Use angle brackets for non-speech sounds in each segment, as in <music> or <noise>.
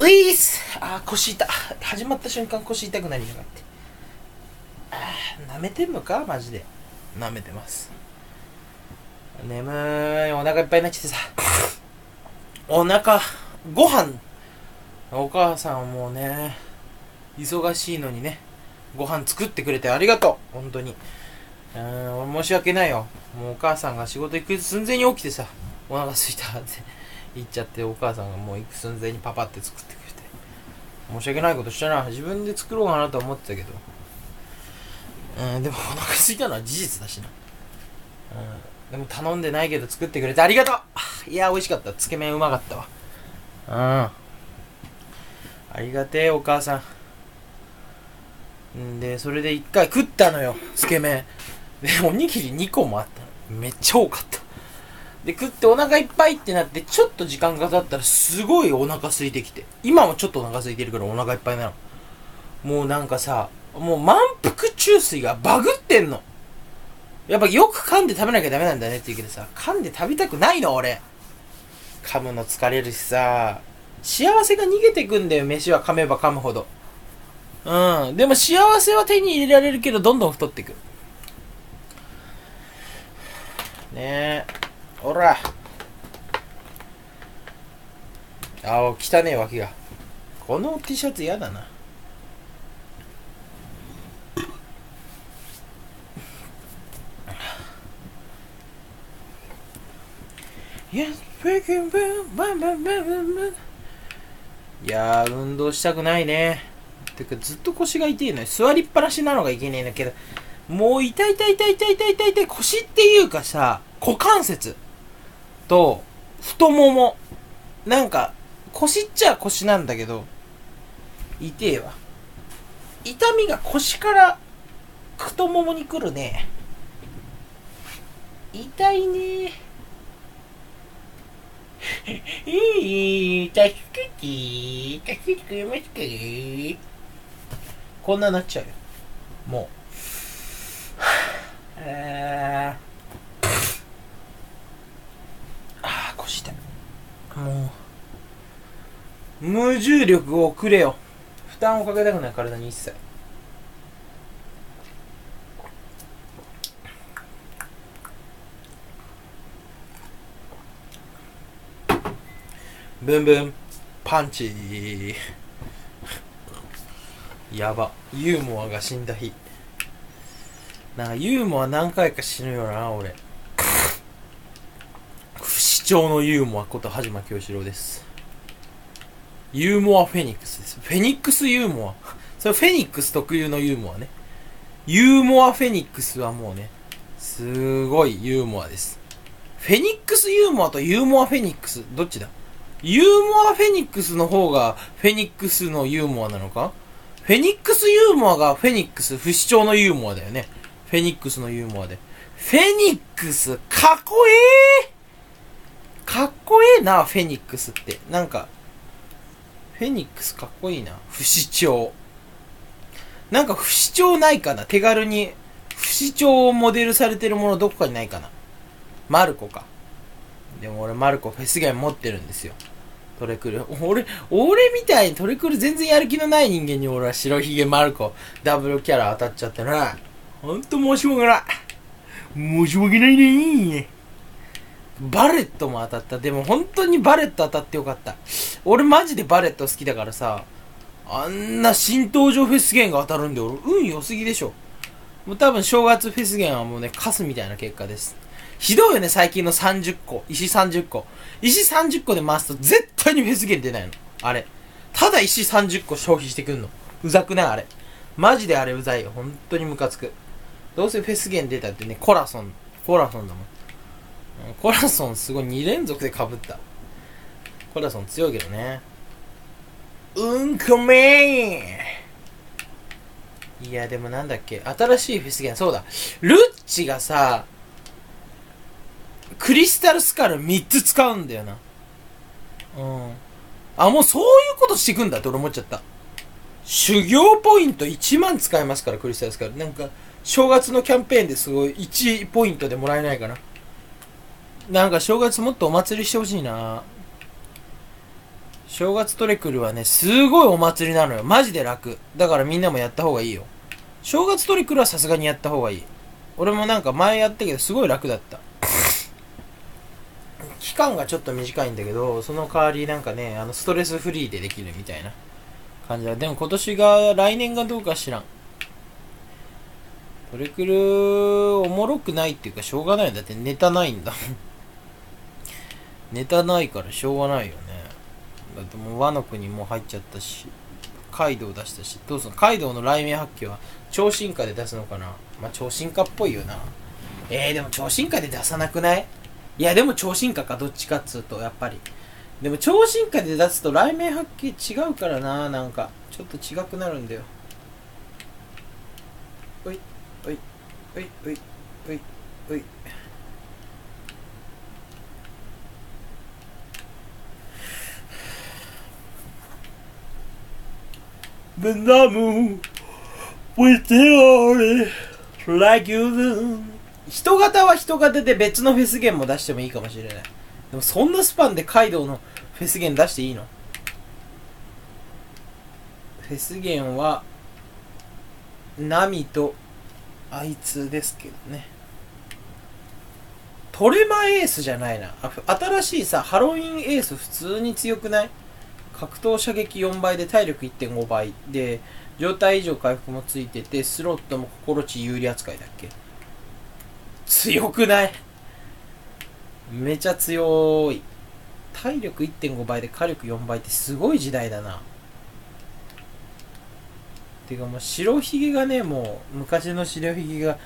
ういっす。あ腰痛。始まった瞬間腰痛くなりやがって。あ舐めてんのか？マジで。舐めてます。眠い。お腹いっぱいになっちゃってさ。お腹ご飯。お母さんもうね忙しいのにねご飯作ってくれてありがとう。本当に。うん申し訳ないよ。もうお母さんが仕事行く寸前に起きてさお腹すいたって。言っちゃってお母さんがもう行く寸前にパパって作ってくれて。申し訳ないことしたな自分で作ろうかなと思ってたけど。うんでもお腹すいたのは事実だしな。うんでも頼んでないけど作ってくれてありがとう。いや美味しかった。つけ麺うまかったわ。うん。ありがてえお母さん。んでそれで一回食ったのよ。つけ麺。でおにぎり2個もあった。めっちゃ多かった。で食ってお腹いっぱいってなってちょっと時間が経ったらすごいお腹空いてきて。今もちょっとお腹空いてるからお腹いっぱいなの。もうなんかさもう満腹中水がバグってんの。やっぱよく噛んで食べなきゃダメなんだねって言うけどさ噛んで食べたくないの俺。噛むの疲れるしさ。幸せが逃げてくんだよ飯は噛めば噛むほど。うん。でも幸せは手に入れられるけどどんどん太ってく。ね。えほら。あお汚ねえ脇が。この T シャツ嫌だな。いや、いやー、運動したくないね。てか、ずっと腰が痛いのよ。座りっぱなしなのがいけないんだけど、もう痛い痛い痛い痛い痛い痛い腰っていうかさ、股関節。と太もも。なんか、腰っちゃ腰なんだけど、痛えわ。痛みが腰から太ももに来るね。痛いね <laughs> いい、助けて、助けてくれますかこんななっちゃうよ。もう。<sighs> あーあ、腰痛い。もう、無重力をくれよ。負担をかけたくない体に一切。ブンブン。パンチ。やば。ユーモアが死んだ日。なんかユーモア何回か死ぬよな俺。不死鳥のユーモアことはじま京志郎です。ユーモアフェニックスです。フェニックスユーモア。それフェニックス特有のユーモアね。ユーモアフェニックスはもうねすごいユーモアです。フェニックスユーモアとユーモアフェニックスどっちだ？ユーモアフェニックスの方がフェニックスのユーモアなのか？フェニックスユーモアがフェニックス不死鳥のユーモアだよね。フェニックスのユーモアで。フェニックスかっこええかっこええな、フェニックスって。なんか、フェニックスかっこいいな。不死鳥。なんか不死鳥ないかな手軽に不死鳥をモデルされてるものどこかにないかなマルコか。でも俺マルコフェスゲン持ってるんですよ。トレクル。俺、俺みたいにトレクル全然やる気のない人間に俺は白ひげマルコ、ダブルキャラ当たっちゃってな。ほんと申し訳ない。申し訳ないねバレットも当たった。でも本当にバレット当たってよかった。俺マジでバレット好きだからさ、あんな新登場フェスゲンが当たるんで俺、運良すぎでしょ。もう多分正月フェスゲンはもうね、カスみたいな結果です。ひどいよね、最近の30個。石30個。石30個で回すと絶対にフェスゲン出ないの。あれ。ただ石30個消費してくんの。うざくない？あれ。マジであれうざいよ。本当にムカつく。どうせフェスゲン出たってね、コラソン。コラソンだもん。コラソンすごい2連続で被った。コラソン強いけどね。うんこめーいや、でもなんだっけ。新しいフェスゲン。そうだ。ルッチがさ、クリスタルスカル3つ使うんだよな。うん。あ、もうそういうことしてくんだって俺思っちゃった。修行ポイント1万使えますから、クリスタルスカル。なんか、正月のキャンペーンですごい1ポイントでもらえないかな。なんか正月もっとお祭りしてほしいな。正月トレクルはね、すごいお祭りなのよ。マジで楽。だからみんなもやった方がいいよ。正月トレクルはさすがにやった方がいい。俺もなんか前やったけど、すごい楽だった。期間がちょっと短いんだけど、その代わりなんかね、あの、ストレスフリーでできるみたいな感じだ。でも今年が、来年がどうか知らん。トレクル、おもろくないっていうか、しょうがないんだってネタないんだもん。ネタないからしょうがないよね。だってもう和の国も入っちゃったし、カイドウ出したし、どうすんの？カイドウの雷鳴発揮は超進化で出すのかな？まあ超進化っぽいよな。えー、でも超進化で出さなくない？いや、でも超進化か、どっちかっつうと、やっぱり。でも超進化で出すと雷鳴発揮違うからな、なんか。ちょっと違くなるんだよ。おい、おい、おい、おい、おい、The namu with the only like you do 人型は人型で別のフェス弦も出してもいいかもしれない。でもそんなスパンでカイドウのフェス弦出していいの？フェス弦は、ナミとあいつですけどね。トレマエースじゃないな。新しいさ、ハロウィンエース普通に強くない？格闘射撃4倍で体力1.5倍で、状態以上回復もついてて、スロットも心地有利扱いだっけ強くない？めちゃ強い。体力1.5倍で火力4倍ってすごい時代だな。てかもう白ひげがね、もう昔の白ひげが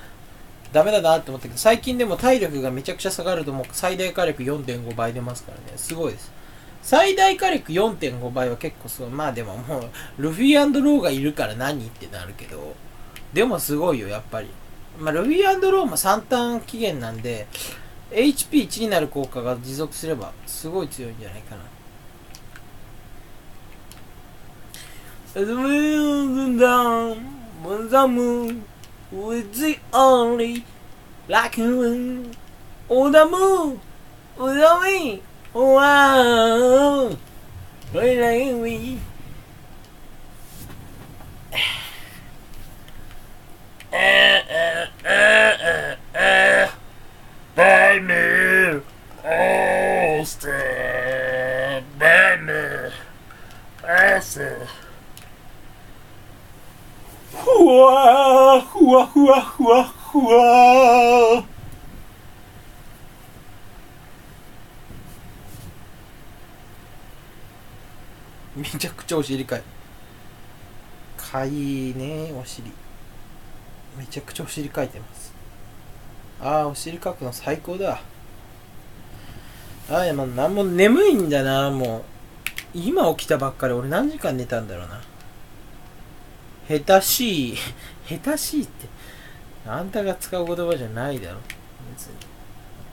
ダメだなって思ったけど、最近でも体力がめちゃくちゃ下がるともう最大火力4.5倍出ますからね。すごいです。最大火力4.5倍は結構すごい。まあでももう、ルフィローがいるから何ってなるけど、でもすごいよ、やっぱり。まあ、ルフィローも3ターン期限なんで、HP1 になる効果が持続すれば、すごい強いんじゃないかな。Wow! Ôi này quý Baby Austin Baby Austin <laughs> めちゃくちゃお尻かい。かいいねお尻。めちゃくちゃお尻かいてます。ああお尻かくの最高だ。ああいやまあなんも眠いんだなもう。今起きたばっかり俺何時間寝たんだろうな。下手しい。<laughs> 下手しいって。あんたが使う言葉じゃないだろ。別に。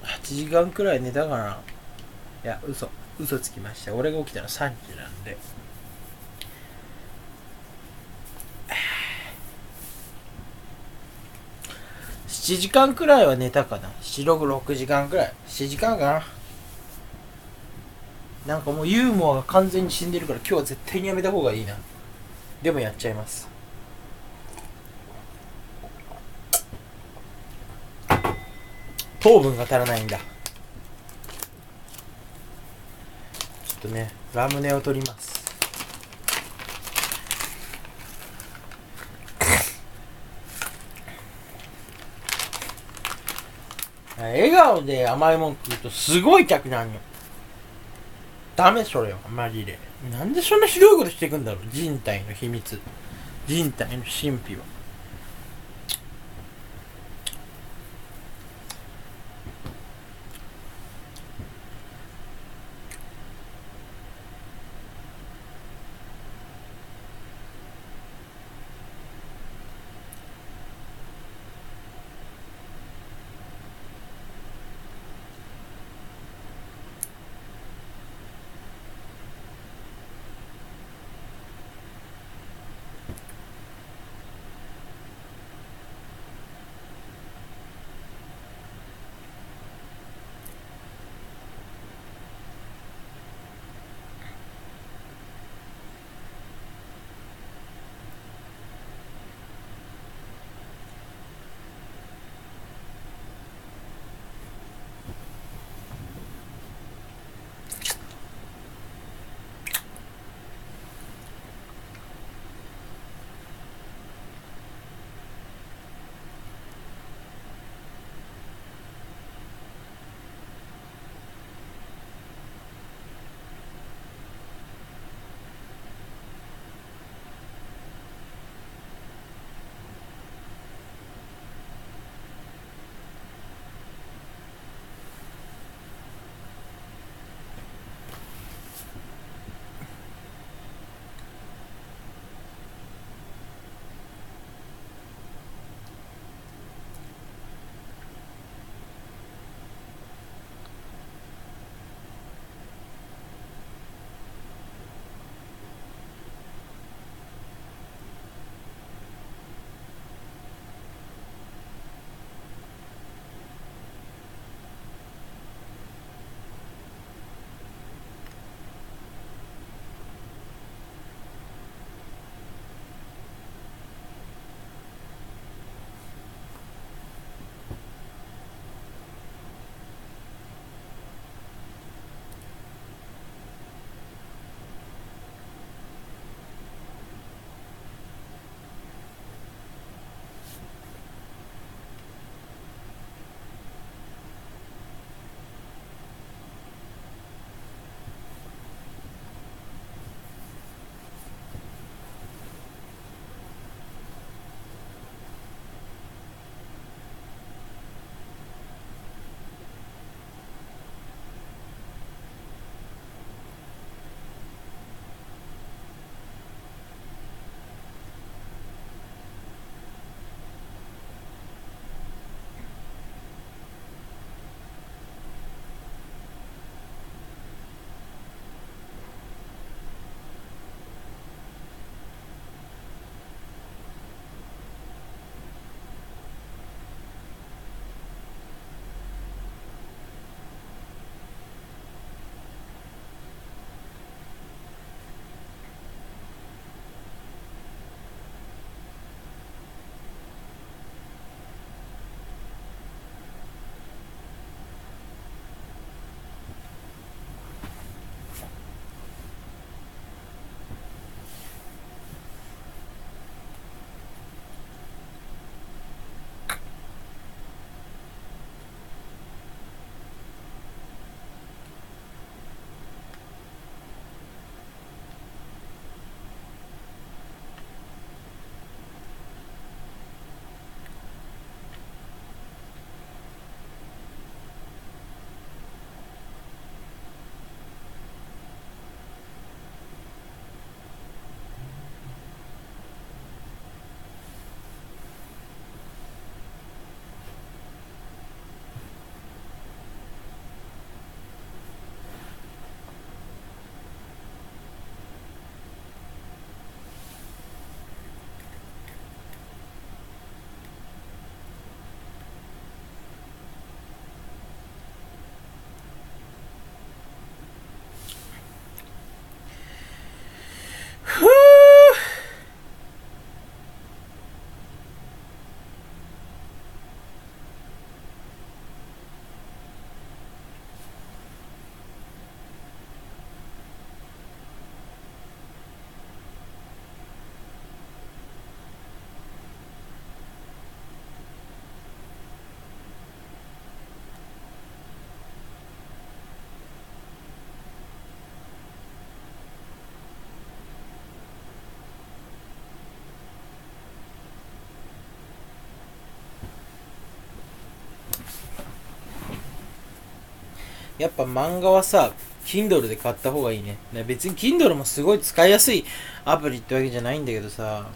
8時間くらい寝たかな。いや嘘。嘘つきました俺が起きたの3時なんで7時間くらいは寝たかな7、6、時間くらい。7時間かななんかもうユーモアが完全に死んでるから今日は絶対にやめた方がいいな。でもやっちゃいます。糖分が足らないんだ。ちょっとね、ラムネを取ります。笑顔で甘いもん食うとすごい客なんよ。ダメそれは、マジで。なんでそんなひどいことしていくんだろう人体の秘密。人体の神秘は。やっぱ漫画はさ、Kindle で買った方がいいね。別に Kindle もすごい使いやすいアプリってわけじゃないんだけどさ、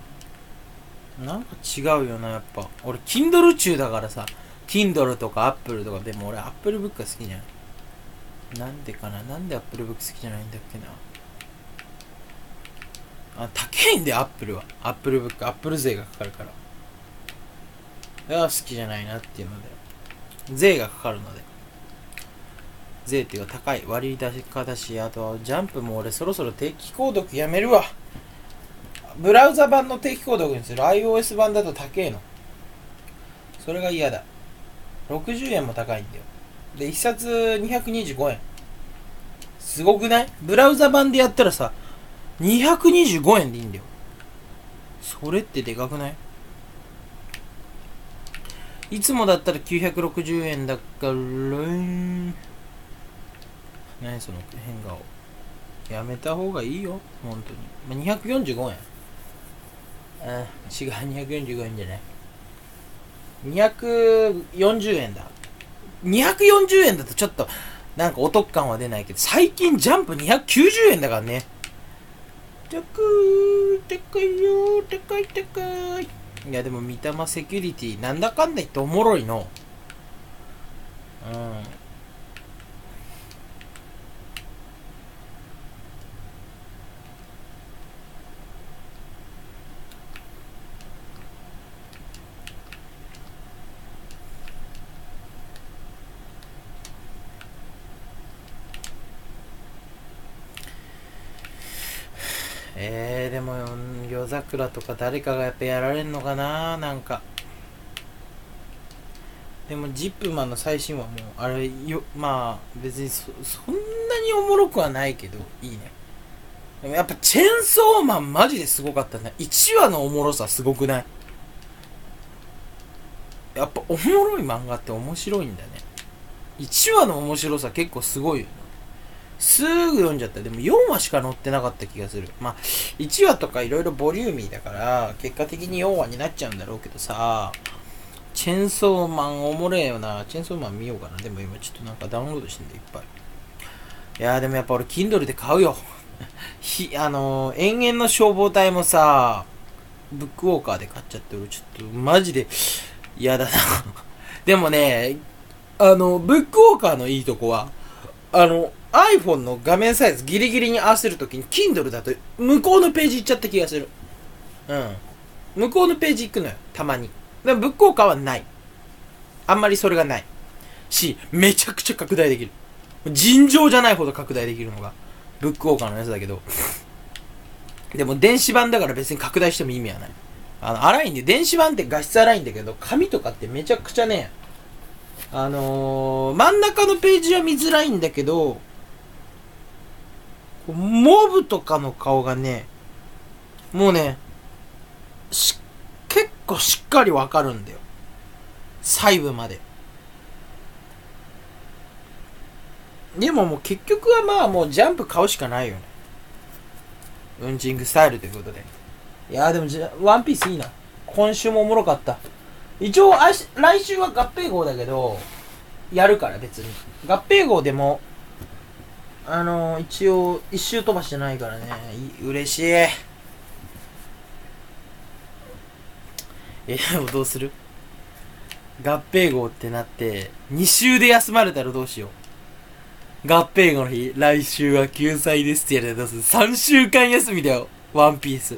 なんか違うよな、やっぱ。俺、Kindle 中だからさ、Kindle とか Apple とか、でも俺 Apple Book が好きじゃない。なんでかな？なんで Apple Book 好きじゃないんだっけな？あ、高いんだよ、Apple は。Apple Book、Apple 税がかかるから。だから好きじゃないなっていうので。税がかかるので。税っていうか高い。割高だし方し、あとは、ジャンプも俺そろそろ定期購読やめるわ。ブラウザ版の定期購読にする。iOS 版だと高えの。それが嫌だ。60円も高いんだよ。で、1冊225円。すごくない？ブラウザ版でやったらさ、225円でいいんだよ。それってでかくない？いつもだったら960円だから、何その変顔。やめた方がいいよ、本当に。まあ、245円。あ、違う、245円じゃない。240円だ。240円だとちょっと、なんかお得感は出ないけど、最近ジャンプ290円だからね。高い、高いよ、高い高い。いやでも、三玉セキュリティ、なんだかんだ言っておもろいの。うん。えー、でも夜桜とか誰かがやっぱやられんのかな？なんか。でもジップマンの最新話もうあれよまあ別にそんなにおもろくはないけどいいね。でもやっぱチェーンソーマンマジですごかったね。1話のおもろさすごくない？やっぱおもろい漫画って面白いんだね。1話の面白さ結構すごいよなすぐ読んじゃった。でも4話しか載ってなかった気がする。まあ、1話とかいろいろボリューミーだから、結果的に4話になっちゃうんだろうけどさ、チェンソーマンおもれえよな。チェンソーマン見ようかな。でも今ちょっとなんかダウンロードしてんだ、いっぱい。いやーでもやっぱ俺、Kindle で買うよ。<laughs> ひ、あのー、延々の消防隊もさ、ブックウォーカーで買っちゃって俺ちょっとマジで嫌だな <laughs> でもね、あの、ブックウォーカーのいいとこは、あの、iPhone の画面サイズギリギリに合わせるときに Kindle だと向こうのページ行っちゃった気がする。うん。向こうのページ行くのよ。たまに。でもブックオーカーはない。あんまりそれがない。し、めちゃくちゃ拡大できる。尋常じゃないほど拡大できるのが、ブックオーカーのやつだけど。でも電子版だから別に拡大しても意味はない。あの、荒いんで、電子版って画質荒いんだけど、紙とかってめちゃくちゃね、あのー、真ん中のページは見づらいんだけど、モブとかの顔がね、もうね、し、結構しっかりわかるんだよ。細部まで。でももう結局はまあもうジャンプ買うしかないよね。うんちングスタイルということで。いやーでもじゃ、ワンピースいいな。今週もおもろかった。一応、来週は合併号だけど、やるから別に。合併号でも、あの、一応、一周飛ばしてないからね、嬉しい。え、でもどうする？合併号ってなって、2週で休まれたらどうしよう。合併号の日、来週は救済ですってやるどうする ?3 週間休みだよ。ワンピース。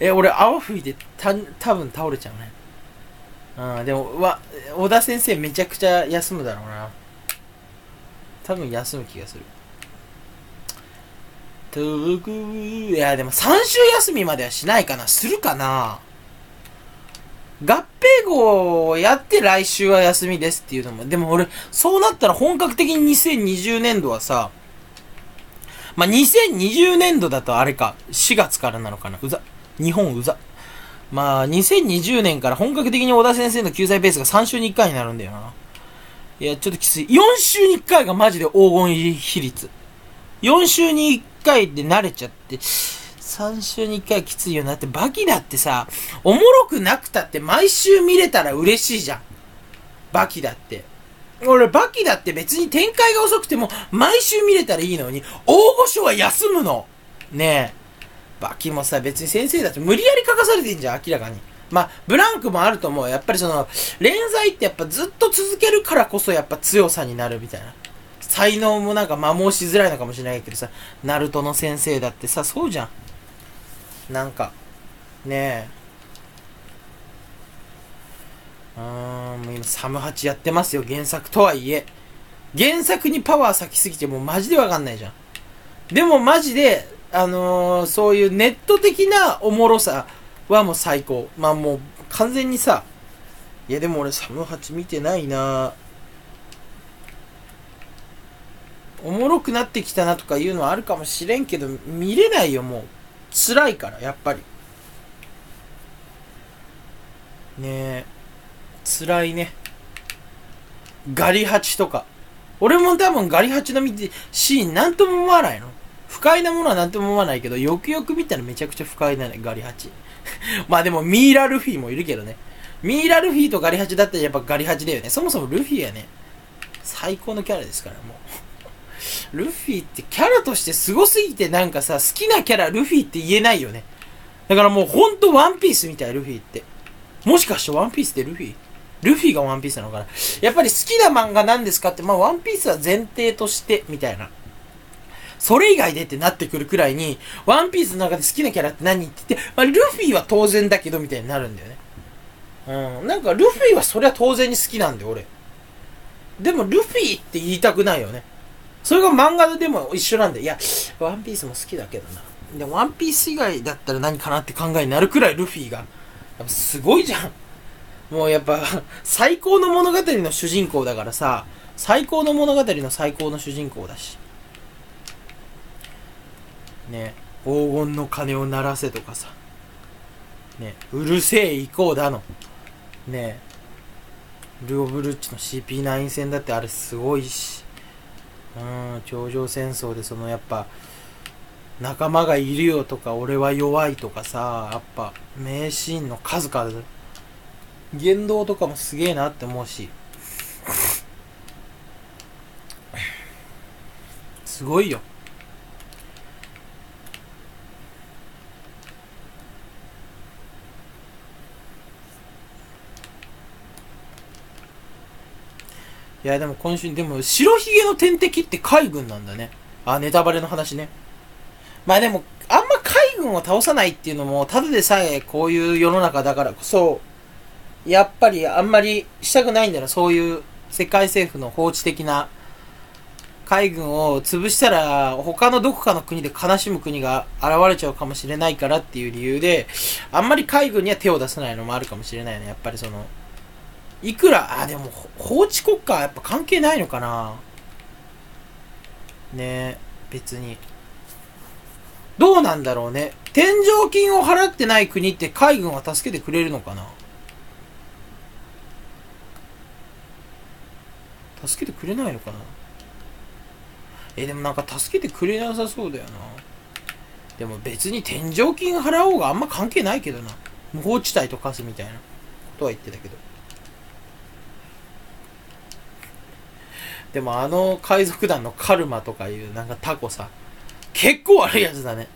え、俺、泡吹いて、た、多分倒れちゃうね。うん、でも、わ、小田先生めちゃくちゃ休むだろうな。多分休む気がする。遠く、いや、でも3週休みまではしないかなするかな合併号をやって来週は休みですっていうのも、でも俺、そうなったら本格的に2020年度はさ、まあ、2020年度だとあれか、4月からなのかなうざ。日本うざ。まあ、2020年から本格的に小田先生の救済ペースが3週に1回になるんだよな。いや、ちょっときつい。4週に1回がマジで黄金比率。4週に1回で慣れちゃって、3週に1回きついよなって、バキだってさ、おもろくなくたって毎週見れたら嬉しいじゃん。バキだって。俺、バキだって別に展開が遅くても、毎週見れたらいいのに、大御所は休むの。ねえ。バキもさ、別に先生だって無理やり書かされてんじゃん、明らかに。まあ、ブランクもあると思う。やっぱりその、連載ってやっぱずっと続けるからこそやっぱ強さになるみたいな。才能もなんか摩耗しづらいのかもしれないけどさ、ナルトの先生だってさ、そうじゃん。なんか、ねえ。うーん、もう今サムハチやってますよ、原作とはいえ。原作にパワー咲きすぎてもうマジでわかんないじゃん。でもマジで、あのー、そういうネット的なおもろさはもう最高。まあもう完全にさ、いやでも俺サムハチ見てないなぁおもろくなってきたなとかいうのはあるかもしれんけど、見れないよ、もう。辛いから、やっぱり。ねえ。辛いね。ガリハチとか。俺も多分ガリハチの見て、シーンなんとも思わないの。不快なものはなんとも思わないけど、よくよく見たらめちゃくちゃ不快なね、ガリハチ。<laughs> まあでもミイラルフィもいるけどね。ミイラルフィとガリハチだったらやっぱガリハチだよね。そもそもルフィやね。最高のキャラですから、もう。ルフィってキャラとして凄すぎてなんかさ、好きなキャラルフィって言えないよね。だからもうほんとワンピースみたい、ルフィって。もしかしてワンピースってルフィ？ルフィがワンピースなのかな？やっぱり好きな漫画なんですかって、まあワンピースは前提として、みたいな。それ以外でってなってくるくらいに、ワンピースの中で好きなキャラって何って言って、まあ、ルフィは当然だけどみたいになるんだよね。うん。なんか、ルフィはそりゃ当然に好きなんだよ、俺。でも、ルフィって言いたくないよね。それが漫画でも一緒なんで、いや、ワンピースも好きだけどな。でも、ワンピース以外だったら何かなって考えになるくらいルフィが、やっぱすごいじゃん。もうやっぱ、<laughs> 最高の物語の主人公だからさ、最高の物語の最高の主人公だし。ね、黄金の鐘を鳴らせとかさ、ね、うるせえ行こうだの、ね、ルオブルッチの CP9 戦だってあれすごいし、うん、頂上戦争でそのやっぱ、仲間がいるよとか、俺は弱いとかさ、やっぱ、名シーンの数々、言動とかもすげえなって思うし、すごいよ。いや、でも今週、でも、白ひげの天敵って海軍なんだね。あ、ネタバレの話ね。まあでも、あんま海軍を倒さないっていうのも、ただでさえこういう世の中だからこそ、やっぱりあんまりしたくないんだよそういう世界政府の法治的な海軍を潰したら他のどこかの国で悲しむ国が現れちゃうかもしれないからっていう理由で、あんまり海軍には手を出さないのもあるかもしれないね。やっぱりその、いくら、あ、でも、法治国家はやっぱ関係ないのかな？ねえ別に。どうなんだろうね。天井金を払ってない国って海軍は助けてくれるのかな？助けてくれないのかな？え、でもなんか助けてくれなさそうだよな。でも別に天井金払おうがあんま関係ないけどな。無法地帯と化すみたいなことは言ってたけど。でもあの海賊団のカルマとかいうなんかタコさ、結構悪いやつだね。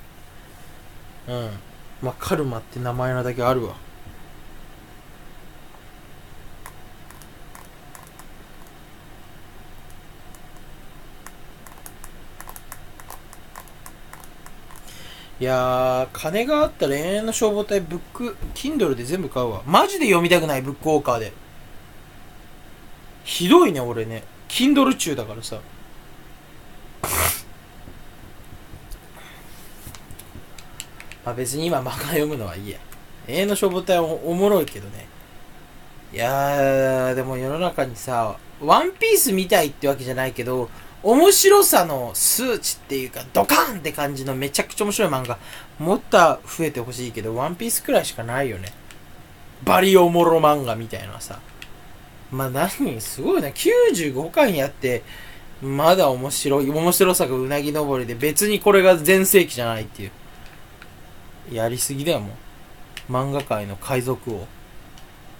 うん。まあ、カルマって名前のだけあるわ。いやー、金があったら永遠の消防隊ブック、Kindle で全部買うわ。マジで読みたくないブックウォーカーで。ひどいね、俺ね。Kindle 中だからさ。まあ別に今漫画読むのはいいや。永遠の消防隊はおもろいけどね。いやー、でも世の中にさ、ワンピースみたいってわけじゃないけど、面白さの数値っていうか、ドカンって感じのめちゃくちゃ面白い漫画、もっと増えてほしいけど、ワンピースくらいしかないよね。バリオモロ漫画みたいなさ。まあ何すごいな。95巻やって、まだ面白い、面白さがうなぎ登りで、別にこれが全盛期じゃないっていう。やりすぎだよ、もう。漫画界の海賊王。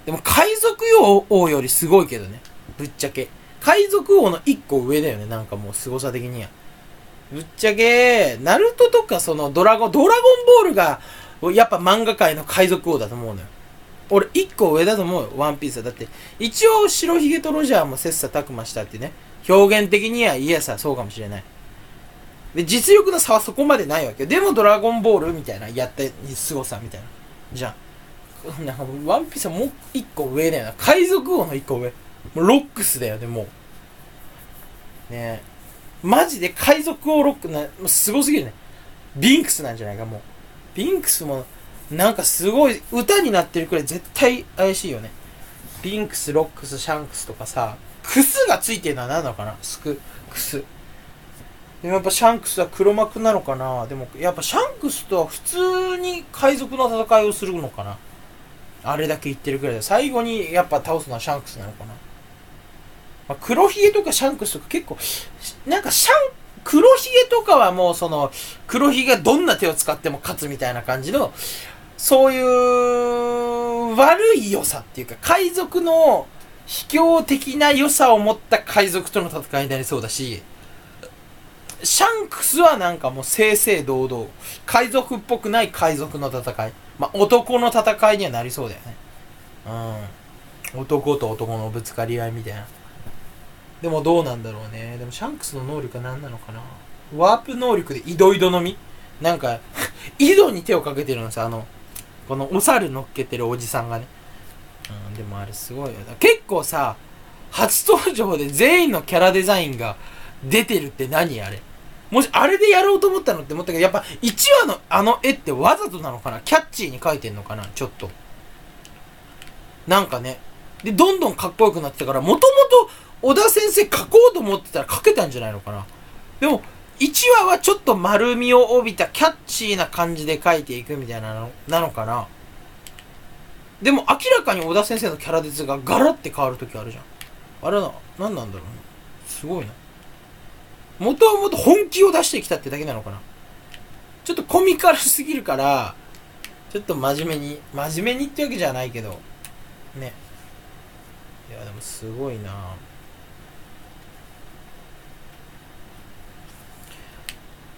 でも海賊王よりすごいけどね。ぶっちゃけ。海賊王の一個上だよね、なんかもう凄さ的には。ぶっちゃけ、ナルトとかそのドラゴン、ドラゴンボールが、やっぱ漫画界の海賊王だと思うのよ。俺、一個上だと思うよ、ワンピースは。だって、一応、白ひげとロジャーも切磋琢磨したってね。表現的にはイエスはそうかもしれない。で、実力の差はそこまでないわけよ。でも、ドラゴンボールみたいな、やった凄さみたいな。じゃん。なんか、ワンピースはもう一個上だよな。海賊王の一個上。もうロックスだよね、もう。ねえ。マジで海賊王ロックな、もうすごすぎるね。ビンクスなんじゃないか、もう。ビンクスも、なんかすごい歌になってるくらい絶対怪しいよね。ビンクス、ロックス、シャンクスとかさ、クスがついてるのは何なのかなスク、クス。でもやっぱシャンクスは黒幕なのかな。でもやっぱシャンクスとは普通に海賊の戦いをするのかな。あれだけ言ってるくらいで。最後にやっぱ倒すのはシャンクスなのかな、まあ、黒ひげとかシャンクスとか結構、なんかシャン、黒ひげとかはもうその、黒ひげがどんな手を使っても勝つみたいな感じの、そういう悪い良さっていうか、海賊の卑怯的な良さを持った海賊との戦いになりそうだし、シャンクスはなんかもう正々堂々、海賊っぽくない海賊の戦い。まあ、男の戦いにはなりそうだよね。うん。男と男のぶつかり合いみたいな。でもどうなんだろうね。でもシャンクスの能力は何なのかな。ワープ能力で井戸井戸のみなんか、<laughs> 井戸に手をかけてるんですよ。あの、このお猿乗っけてるおじさんがね。うん、でもあれすごいよ。結構さ、初登場で全員のキャラデザインが出てるって何あれ？もしあれでやろうと思ったのって思ったけど、やっぱ1話のあの絵ってわざとなのかな？キャッチーに描いてんのかな？ちょっと。なんかね。で、どんどんかっこよくなってたから、もともと小田先生描こうと思ってたら描けたんじゃないのかな？でも、1話はちょっと丸みを帯びたキャッチーな感じで描いていくみたいなの、なのかな？でも明らかに小田先生のキャラデがガラって変わる時あるじゃん。あれな、何なんだろうね？すごいな。もともと本気を出してきたってだけなのかな？ちょっとコミカルすぎるから、ちょっと真面目に、真面目にってわけじゃないけど、ね。いや、でもすごいな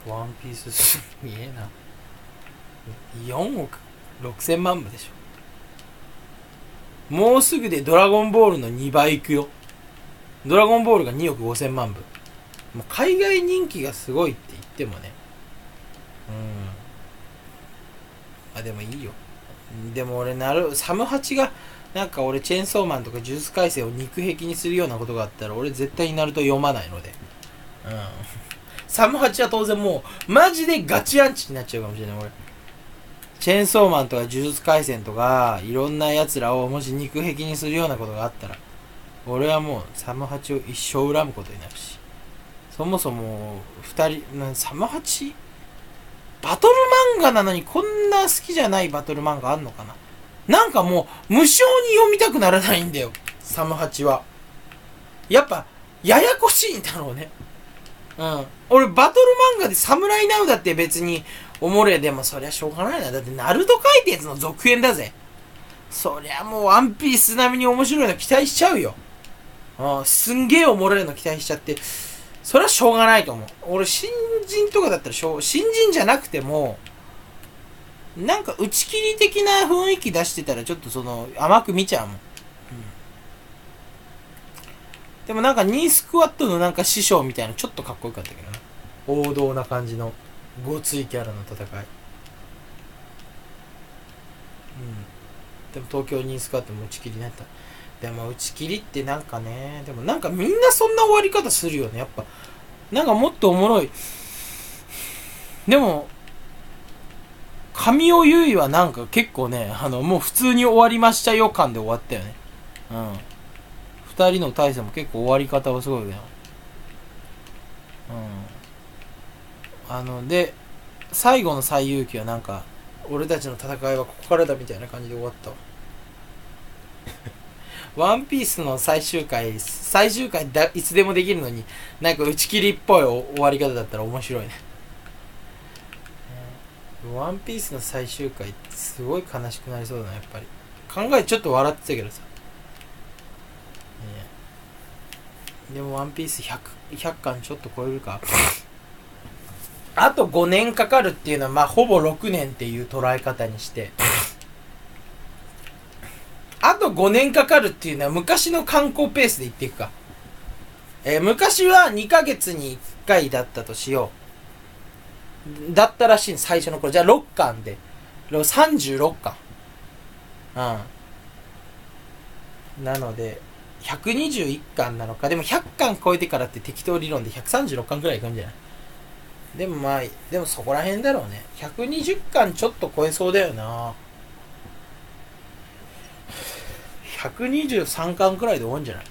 ワンピースすげえな。4億？6千万部でしょ。もうすぐでドラゴンボールの2倍いくよ。ドラゴンボールが2億5千万部。もう海外人気がすごいって言ってもね。うん。あ、でもいいよ。でも俺なる、サムハチが、なんか俺チェーンソーマンとか呪術改正を肉壁にするようなことがあったら俺絶対になると読まないので。うん。サムハチは当然もう、マジでガチアンチになっちゃうかもしれない俺。チェーンソーマンとか呪術廻戦とか、いろんな奴らをもし肉壁にするようなことがあったら、俺はもうサムハチを一生恨むことになるし。そもそも、二人、サマハチ？バトル漫画なのにこんな好きじゃないバトル漫画あんのかな？なんかもう、無償に読みたくならないんだよ。サムハチは。やっぱ、ややこしいんだろうね。うん。俺、バトル漫画でサムライナウだって別に、おもれでもそりゃしょうがないな。だって、ナルト書いたやつの続編だぜ。そりゃもう、ワンピース並みに面白いの期待しちゃうよ。うん、すんげえおもろいの期待しちゃって。それはしょうがないと思う。俺、新人とかだったらしょ、新人じゃなくても、なんか打ち切り的な雰囲気出してたらちょっとその甘く見ちゃうもん。うん、でもなんかニースクワットのなんか師匠みたいなちょっとかっこよかったけどね。王道な感じのごついキャラの戦い。うん。でも東京ニースクワットも打ち切りになった。でも打ち切りってなんかね、でもなんかみんなそんな終わり方するよね、やっぱ。なんかもっとおもろい。でも、神尾優衣はなんか結構ね、あの、もう普通に終わりましたよ感で終わったよね。うん。二人の大差も結構終わり方はすごいよ。うん。あの、で、最後の最勇気はなんか、俺たちの戦いはここからだみたいな感じで終わったわ。<laughs> ワンピースの最終回、最終回だいつでもできるのに、なんか打ち切りっぽい終わり方だったら面白いね。ワンピースの最終回ってすごい悲しくなりそうだな、やっぱり。考えちょっと笑ってたけどさ。ね、でもワンピース 100, 100巻ちょっと超えるかあと5年かかるっていうのはまあほぼ6年っていう捉え方にしてあと5年かかるっていうのは昔の観光ペースで言っていくか。えー、昔は2ヶ月に1回だったとしよう。だったらしい最初の頃。じゃあ6巻で。36巻。うん。なので、121巻なのか？でも100巻超えてからって適当理論で136巻くらいいくんじゃない？でもまあ、でもそこら辺だろうね。120巻ちょっと超えそうだよな。123巻くらいで終わるんじゃない？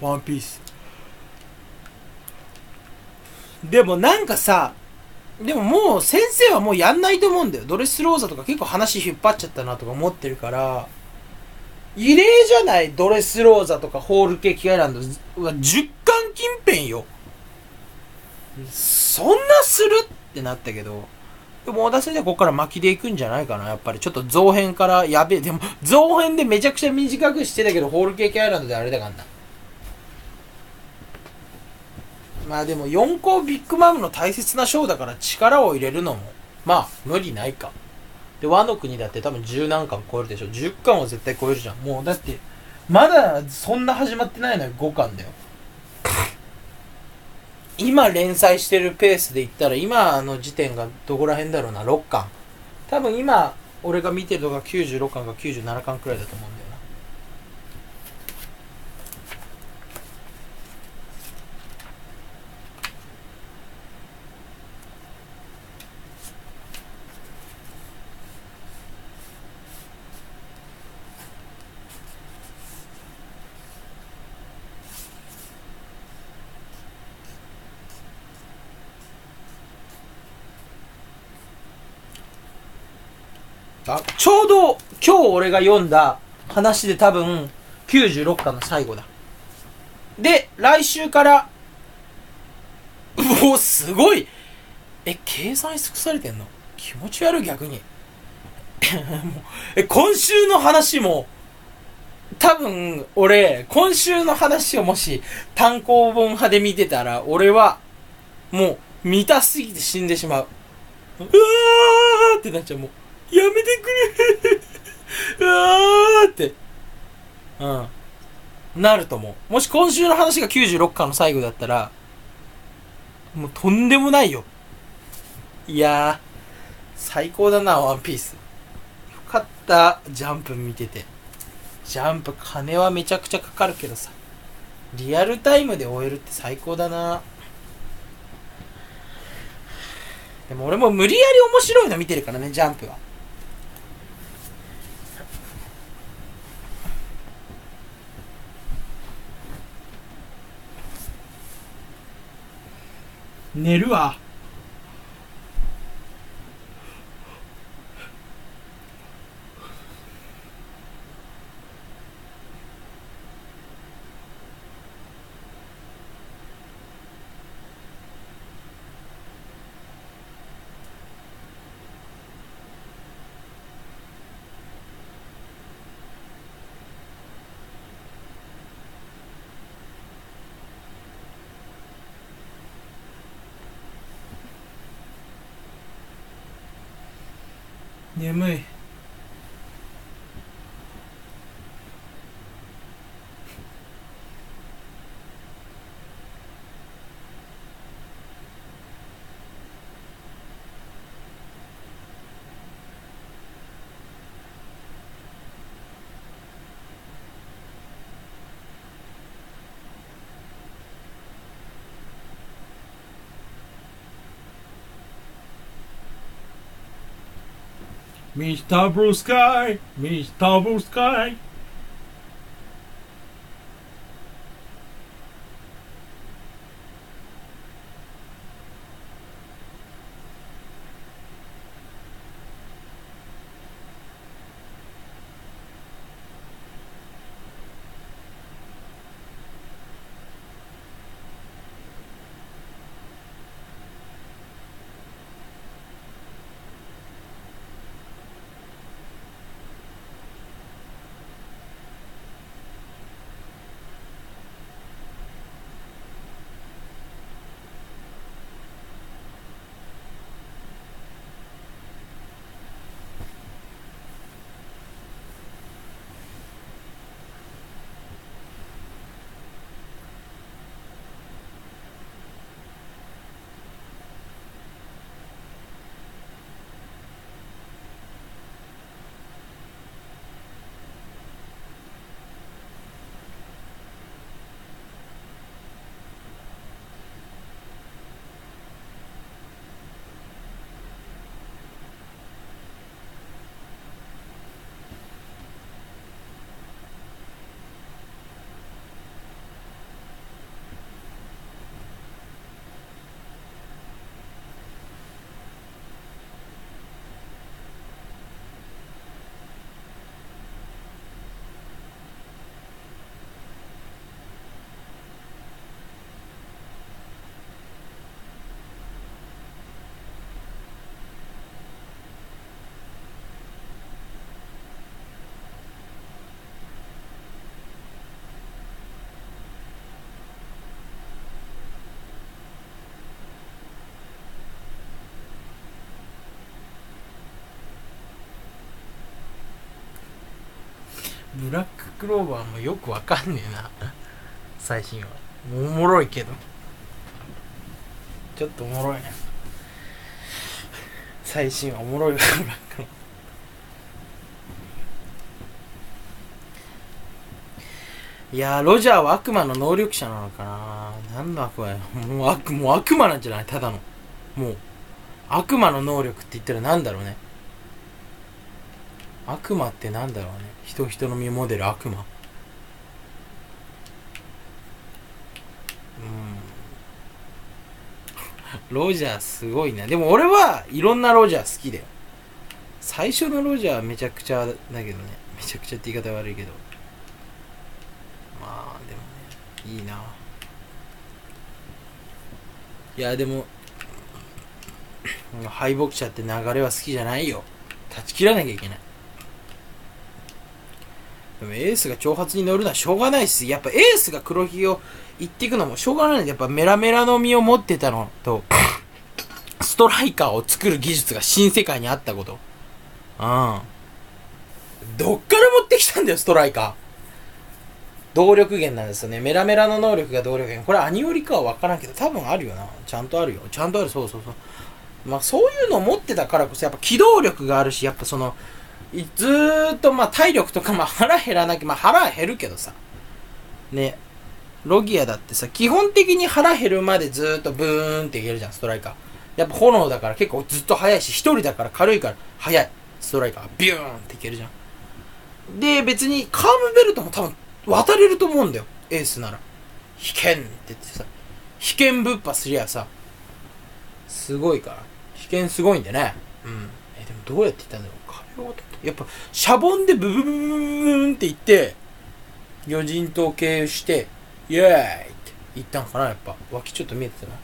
ワンピース。でもなんかさ、でももう先生はもうやんないと思うんだよ。ドレスローザとか結構話引っ張っちゃったなとか思ってるから、異例じゃないドレスローザとかホールケーキアイランドは10巻近辺よ。そんなするってなったけど、でも、小田先生ここから巻きでいくんじゃないかな、やっぱり。ちょっと造編からやべえ。でも、造編でめちゃくちゃ短くしてたけど、ホールケーキアイランドであれだからな。まあでも、4校ビッグマムの大切な章だから力を入れるのも、まあ、無理ないか。で、和の国だって多分10何巻超えるでしょ。10巻は絶対超えるじゃん。もう、だって、まだそんな始まってないのよ、5巻だよ。今連載してるペースで言ったら今の時点がどこら辺だろうな6巻多分今俺が見てるのが96巻か97巻くらいだと思うんだよあちょうど今日俺が読んだ話で多分96巻の最後だ。で、来週から、う <laughs> お、すごいえ、計算し尽くされてんの？気持ち悪い逆に。<laughs> え、今週の話も、多分、俺、今週の話をもし単行本派で見てたら、俺は、もう、見たすぎて死んでしまう。うわーってなっちゃう、もう。やめてくれ <laughs> うわーって。うん。なると思う。もし今週の話が96巻の最後だったら、もうとんでもないよ。いやー、最高だな、ワンピース。よかった、ジャンプ見てて。ジャンプ、金はめちゃくちゃかかるけどさ。リアルタイムで終えるって最高だな。でも俺も無理やり面白いの見てるからね、ジャンプは。寝るわ。眠いミスターブラッククローバーもよくわかんねえな。最新はおもろいけど。ちょっとおもろい。ね最新はおもろいわブラックの。いやーロジャーは悪魔の能力者なのかな。何の悪魔やもう悪もう悪魔なんじゃない？ただの。もう。悪魔の能力って言ったら何だろうね。悪魔ってなんだろうね。人人の身モデル悪魔。うん。<laughs> ロジャーすごいなでも俺はいろんなロジャー好きだよ。最初のロジャーはめちゃくちゃだけどね。めちゃくちゃって言い方悪いけど。まあでもねいいな。いやでも <laughs> 敗北者って流れは好きじゃないよ。断ち切らなきゃいけない。でもエースが挑発に乗るのはしょうがないしやっぱエースが黒ひげを言っていくのもしょうがないんでやっぱメラメラの実を持ってたのとストライカーを作る技術が新世界にあったことうんどっから持ってきたんだよストライカー動力源なんですよね。メラメラの能力が動力源。これアニオリかはわからんけど、多分あるよな。ちゃんとあるよ。ちゃんとある。そうそうそう。まあそういうのを持ってたからこそ、やっぱ機動力があるし、やっぱその、ずーっとまあ体力とかまあ腹減らなきゃ、まあ腹は減るけどさ。ね。ロギアだってさ、基本的に腹減るまでずーっとブーンっていけるじゃん、ストライカー。やっぱ炎だから結構ずっと速いし、一人だから軽いから速い。ストライカー。ビューンっていけるじゃん。で、別にカームベルトも多分渡れると思うんだよ。エースなら。危険って言ってさ。危険ぶっぱすりゃさ。すごいから。危険すごいんでね。うん。え、でもどうやって言ったんだろう。壁を渡って。やっぱ、シャボンでブブブブブンって言って、魚人島経由して、イエーイって言ったんかな、やっぱ。脇ちょっと見えてたな。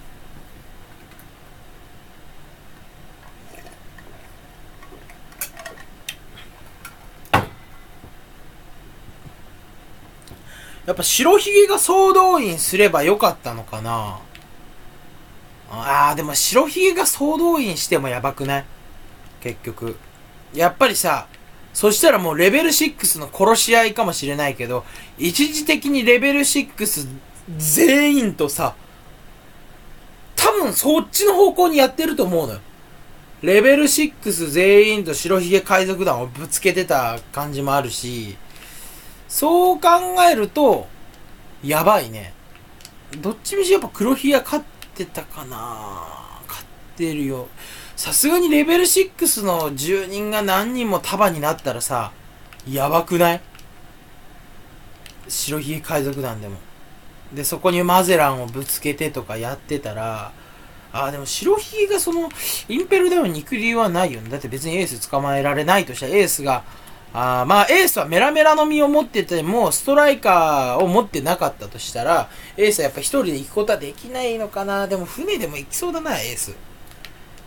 やっぱ白ひげが総動員すればよかったのかなああ、でも白ひげが総動員してもやばくない結局。やっぱりさ、そしたらもうレベル6の殺し合いかもしれないけど、一時的にレベル6全員とさ、多分そっちの方向にやってると思うのよ。レベル6全員と白ひげ海賊団をぶつけてた感じもあるし、そう考えると、やばいね。どっちみちやっぱ黒ひげ勝ってたかな勝ってるよ。さすがにレベル6の住人が何人も束になったらさ、やばくない？白ひげ海賊団でも。で、そこにマゼランをぶつけてとかやってたら、ああ、でも白ひげがその、インペルダウンに行く理由はないよね。だって別にエース捕まえられないとしたらエースが、あまあ、エースはメラメラの実を持ってても、ストライカーを持ってなかったとしたら、エースはやっぱ一人で行くことはできないのかな。でも船でも行きそうだな、エース。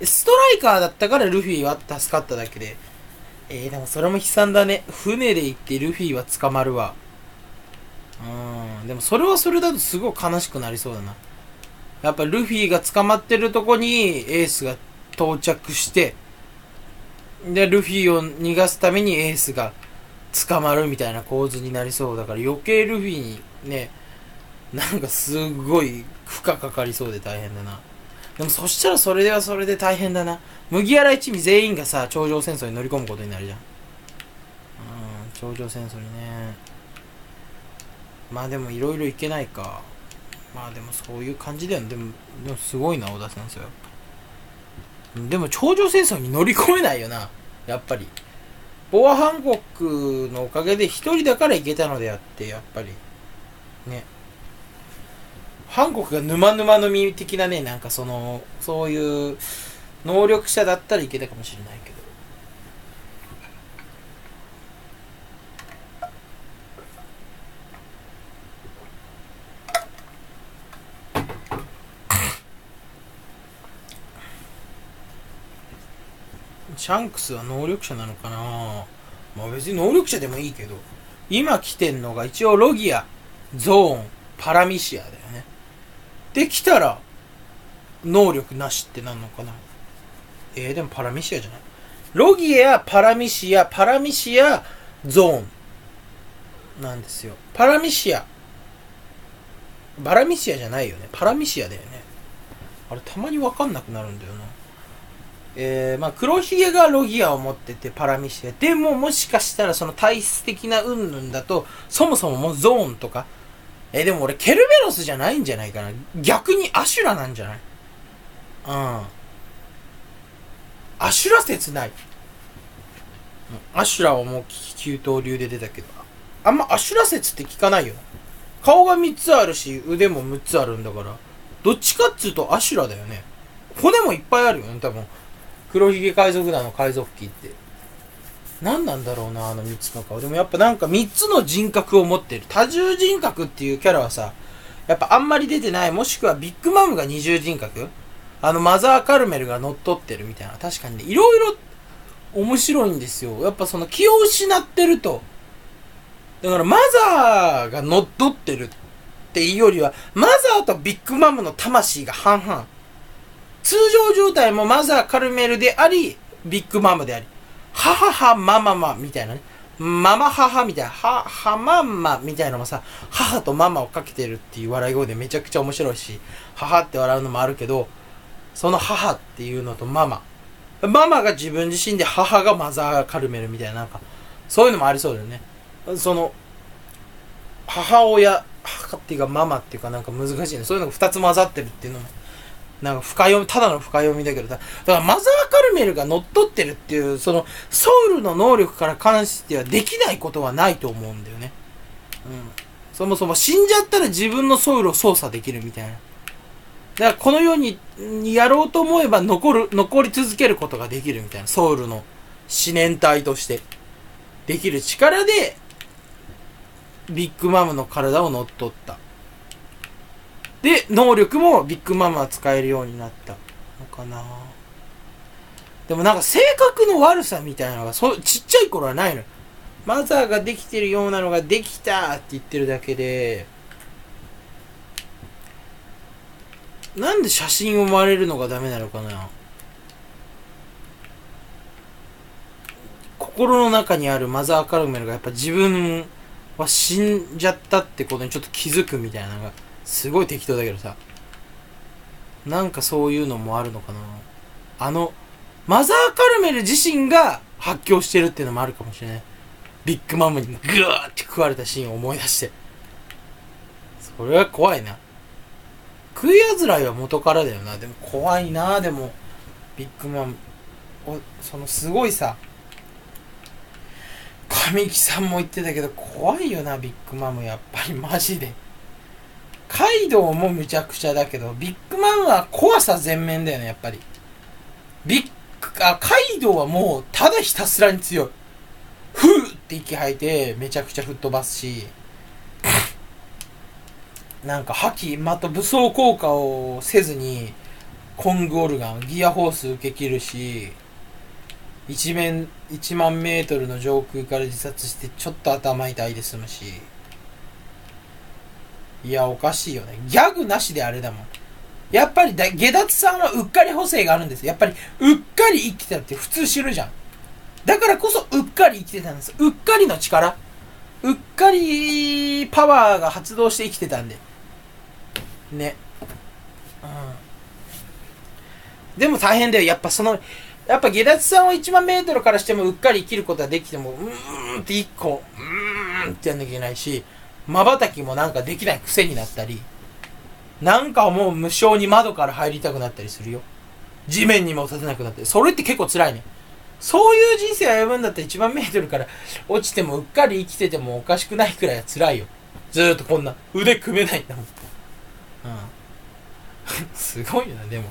ストライカーだったからルフィは助かっただけで。えー、でもそれも悲惨だね。船で行ってルフィは捕まるわ。うん。でもそれはそれだとすごい悲しくなりそうだな。やっぱルフィが捕まってるとこにエースが到着して、で、ルフィを逃がすためにエースが捕まるみたいな構図になりそうだから余計ルフィにね、なんかすごい負荷かかりそうで大変だな。でもそしたらそれではそれで大変だな。麦わら一味全員がさ、頂上戦争に乗り込むことになるじゃん。うん、頂上戦争にね。まあでもいろいろいけないか。まあでもそういう感じだよね。でも、でもすごいな、小田先生。でも頂上戦争に乗り込めないよな。やっぱり。ボア・ハンコックのおかげで一人だから行けたのであって、やっぱり。ね。ハンコックが沼沼の実的なね、なんかその、そういう能力者だったらいけたかもしれないけど。シャンクスは能力者なのかな？まあ別に能力者でもいいけど、今来てんのが一応ロギア、ゾーン、パラミシアだよね。できたら、能力なしってなんのかな？えー、でもパラミシアじゃない？ロギエア、パラミシア、パラミシア、ゾーン。なんですよ。パラミシア。バラミシアじゃないよね。パラミシアだよね。あれ、たまにわかんなくなるんだよな。えー、まあ、黒ひげがロギアを持っててパラミシア。でも、もしかしたらその体質的な云々だと、そもそももうゾーンとか、え、でも俺、ケルベロスじゃないんじゃないかな。逆にアシュラなんじゃない？うん。アシュラ説ない。アシュラはもう九刀流で出たけど。あんまアシュラ説って聞かないよ。顔が3つあるし、腕も6つあるんだから。どっちかっつうとアシュラだよね。骨もいっぱいあるよね、多分。黒ひげ海賊団の海賊機って。何なんだろうな、あの3つの顔。でもやっぱなんか3つの人格を持ってる。多重人格っていうキャラはさ、やっぱあんまり出てない。もしくはビッグマムが二重人格あのマザーカルメルが乗っ取ってるみたいな。確かにね、いろいろ面白いんですよ。やっぱその気を失ってると。だからマザーが乗っ取ってるっていうよりは、マザーとビッグマムの魂が半々。通常状態もマザーカルメルであり、ビッグマムであり、母はマママみたいなね。ママ母みたいな、は、はマンマみたいなのもさ、母とママをかけてるっていう笑い声でめちゃくちゃ面白いし、母って笑うのもあるけど、その母っていうのとママ。ママが自分自身で母がマザーカルメルみたいななんか、そういうのもありそうだよね。その、母親、母っていうかママっていうかなんか難しいね。そういうのが二つ混ざってるっていうのも。なんか深読み、ただの深読みだけどさだからマザーカルメルが乗っ取ってるっていう、そのソウルの能力から関してはできないことはないと思うんだよね。うん。そもそも死んじゃったら自分のソウルを操作できるみたいな。だからこのようにやろうと思えば残る、残り続けることができるみたいな。ソウルの思念体としてできる力で、ビッグマムの体を乗っ取った。で、能力もビッグマムは使えるようになったのかな。でもなんか性格の悪さみたいなのがそちっちゃい頃はないのマザーができてるようなのができたって言ってるだけで。なんで写真を回れるのがダメなのかな。心の中にあるマザーカルメルがやっぱ自分は死んじゃったってことにちょっと気づくみたいなのがすごい適当だけどさ。なんかそういうのもあるのかな。あの、マザーカルメル自身が発狂してるっていうのもあるかもしれない。ビッグマムにグーって食われたシーンを思い出して。それは怖いな。食いあずらいは元からだよな。でも怖いな、でも。ビッグマム。お、そのすごいさ。神木さんも言ってたけど、怖いよな、ビッグマム。やっぱりマジで。カイドウもむちゃくちゃだけど、ビッグマンは怖さ全面だよね、やっぱり。ビッグ、あ、カイドウはもう、ただひたすらに強い。ふーって息吐いて、めちゃくちゃ吹っ飛ばすし、なんか、覇気、また武装効果をせずに、コングオルガン、ギアホース受け切るし、一面、1万メートルの上空から自殺して、ちょっと頭痛いで済むし、いや、おかしいよね。ギャグなしであれだもん。やっぱりだ、下脱さんはうっかり補正があるんです。やっぱり、うっかり生きてたって普通知るじゃん。だからこそ、うっかり生きてたんです。うっかりの力。うっかりパワーが発動して生きてたんで。ね。うん。でも大変だよ。やっぱその、やっぱ下脱さんを1万メートルからしてもうっかり生きることができても、うーんって1個、うーんってやんなきゃいけないし、瞬きもなんかできない癖になったり、なんかもう無性に窓から入りたくなったりするよ。地面にも立てなくなって。それって結構辛いね。そういう人生を歩むんだったら1万メートルから落ちてもうっかり生きててもおかしくないくらいは辛いよ。ずーっとこんな腕組めないんだもん。うん。<laughs> すごいな、でも。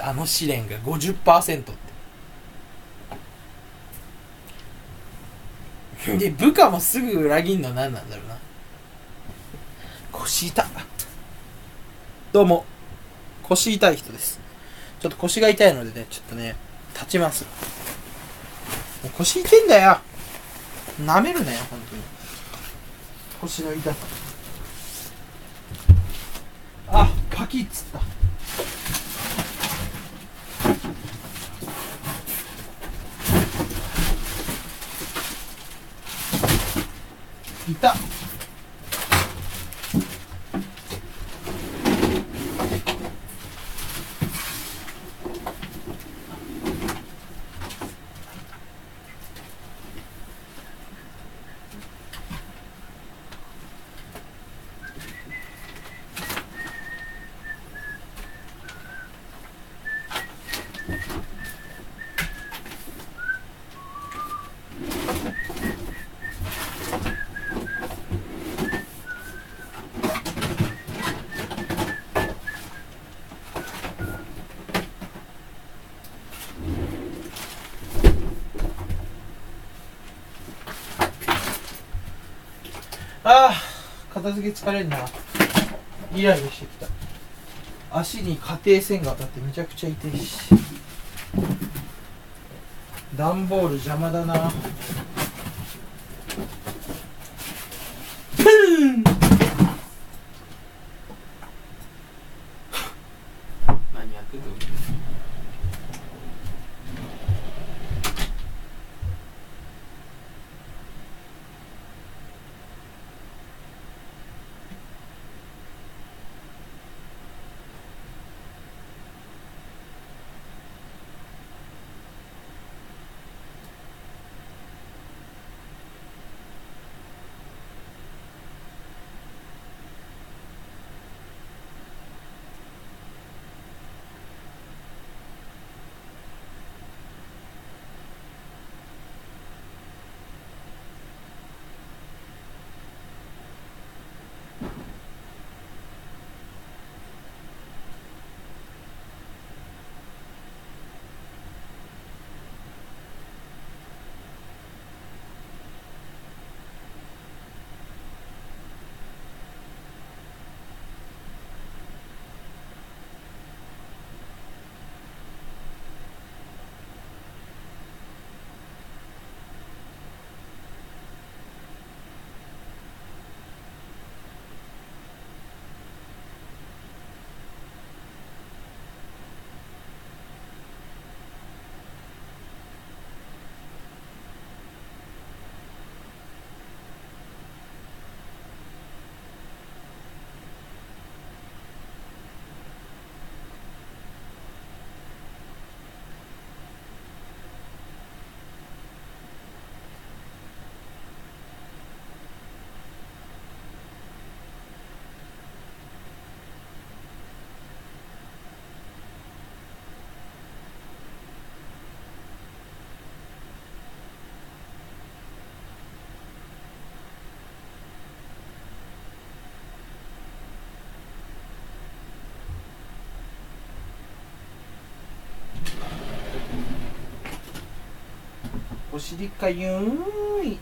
あの試練が50%って。<laughs> で、部下もすぐ裏切んの何なんだろうな。腰痛。どうも。腰痛い人です。ちょっと腰が痛いのでねちょっとね立ちます。腰痛いんだよ。舐めるなよ本当に。腰の痛さ。あパキッつった。いたああ片付け疲れんなイライラしてきた。足に家庭線が当たってめちゃくちゃ痛いし。段ボール邪魔だな。お尻かゆーい。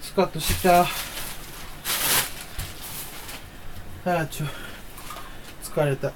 スカッとした。ああちょ疲れた。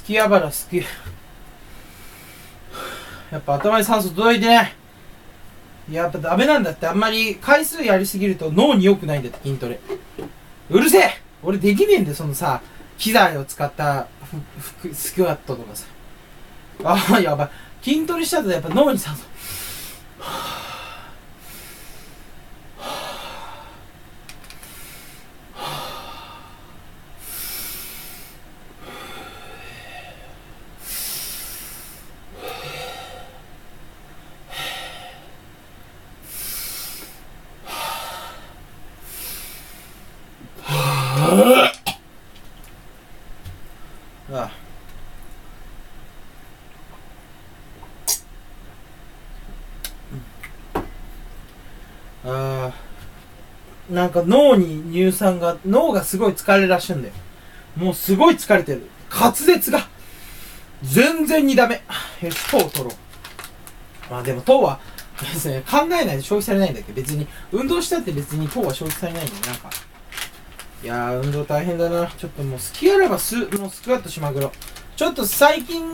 すきやばらすき。やっぱ頭に酸素届いてないやっぱダメなんだって。あんまり回数やりすぎると脳に良くないんだって筋トレ。うるせえ。俺できねえんだよそのさ機材を使ったふふスクワットとかさ。ああやばい。筋トレしちゃうとやっぱ脳に酸素あああー。なんか脳に乳酸が脳がすごい疲れるらしいんだよ。もうすごい疲れてる。滑舌が。全然にダメ。よし糖を取ろう。まあでも糖は別に考えないで消費されないんだけ？ど別に運動したって別に糖は消費されないんだよ。なんかいやー運動大変だな。ちょっともう好きあらばすもうスクワットしまぐろちょっと最近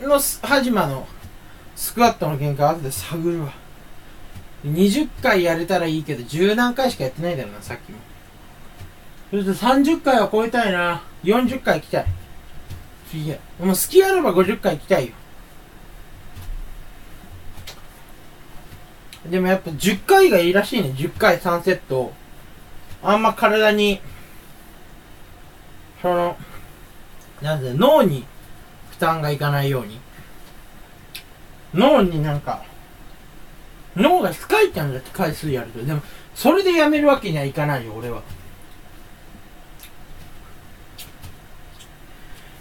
のスハジマのスクワットの限界後で探るわ。20回やれたらいいけど10何回しかやってないだろうなさっきも。それと30回は超えたいな。40回行きたい。いやもう好きあれば50回行きたいよ。でもやっぱ10回がいいらしいね。10回3セットあんま体にそのなんで脳に負担がいかないように。脳になんか脳が疲れちゃうんだって回数やると。でもそれでやめるわけにはいかないよ俺は。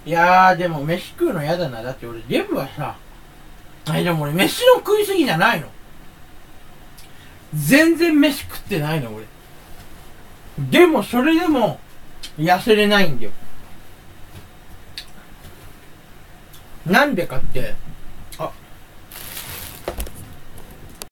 いやーでも飯食うの嫌だな。だって俺デブはさあでも俺飯の食いすぎじゃないの。全然飯食ってないの俺。でもそれでも痩せれないんだよ。なんでかって